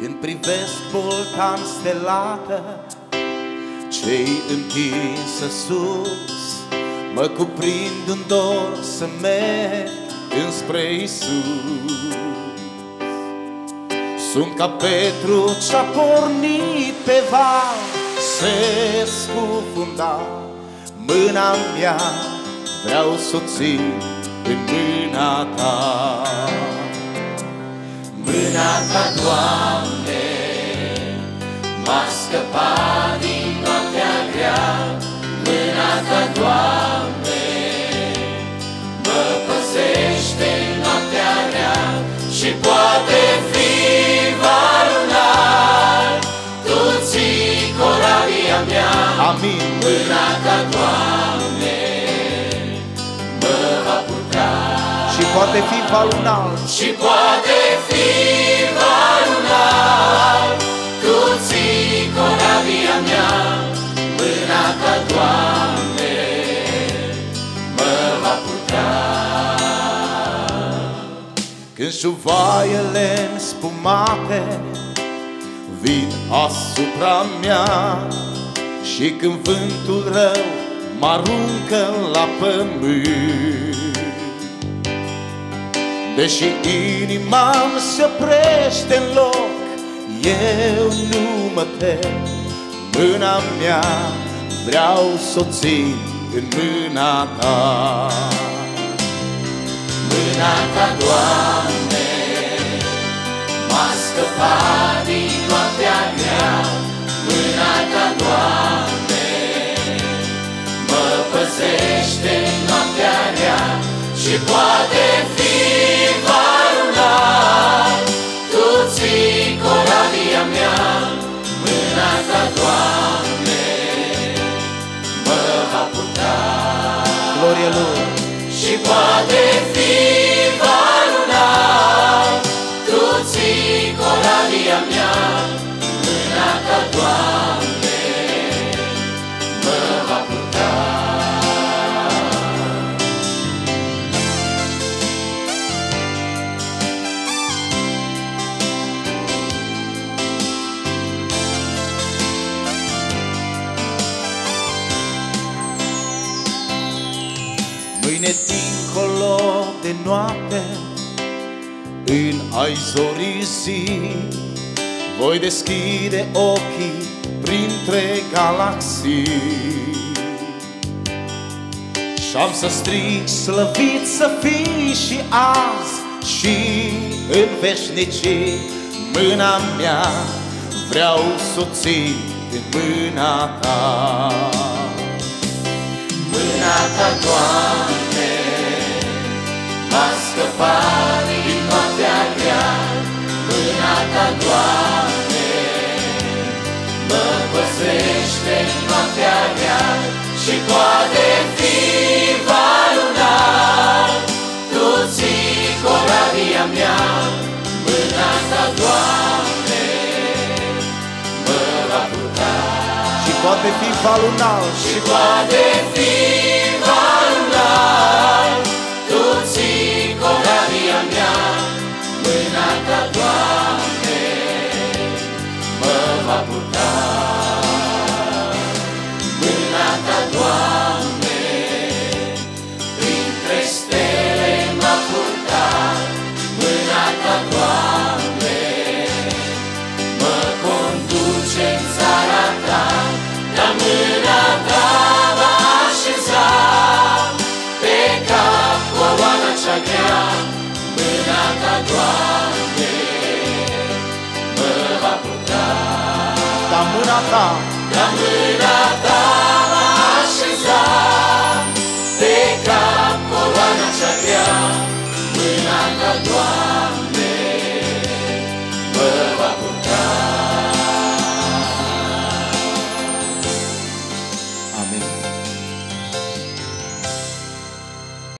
Când privesc boltan stelată Cei întinsă sus Mă cuprind în dor să merg înspre Isus. Sunt ca Petru ce-a pornit pe val Se scufunda Mâna mea vreau să o țin în mâna ta Mâna ta, Doamne, m-a scăpat din noaptea grea. Mâna ta, Doamne, mă păzește în noaptea rea și poate fi valunar. Tu ții corabia mea, Amin mâna ta, Doamne, mă va purta. Și poate fi valunal Și poate Când șuvaiele spumate Vin asupra mea. Și când vântul rău mă aruncă la pământ Deși inima se oprește în loc Eu nu mă tem. Mâna mea vreau să o țin în mâna ta Mâna ta, Doamne M-a scăpat din noaptea grea Mâna ta, Doamne Mă păzește în noaptea rea Și poate fi Mâine dincolo de noapte În ai zorii zi. Voi deschide ochii printre galaxii. Și-am să strig slăvit să fii și azi Și în veșnicii Mâna mea. Vreau să o țin în mâna ta. Mâna ta, Doamne M-a scăpat din noaptea grea Mâna ta, Doamne. Mă păzește în noaptea grea Și poate fi valunar Tu ții corabia mea Mâna ta, Doamne. Mă va purta. Și poate fi valunal și poate fi Mă Dar mâna